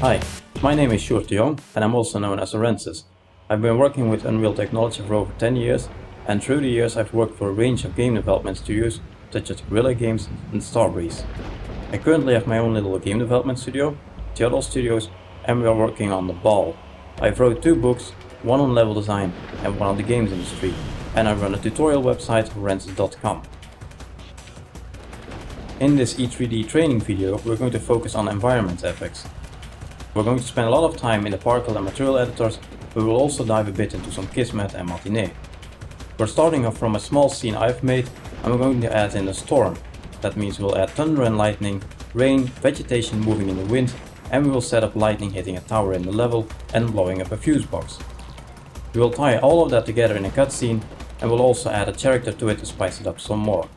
Hi, my name is Sjoerd Jong and I'm also known as Hourences. I've been working with Unreal Technology for over 10 years and through the years I've worked for a range of game development studios such as Guerrilla Games and Starbreeze. I currently have my own little game development studio, Teotl Studios, and we are working on The Ball. I've wrote two books, one on level design and one on the games industry, and I run a tutorial website, Hourences.com. In this Eat 3D training video, we're going to focus on environment effects. We're going to spend a lot of time in the particle and material editors, but we'll also dive a bit into some Kismet and Matinee. We're starting off from a small scene I've made, and we're going to add in a storm. That means we'll add thunder and lightning, rain, vegetation moving in the wind, and we will set up lightning hitting a tower in the level and blowing up a fuse box. We will tie all of that together in a cutscene, and we'll also add a character to it to spice it up some more.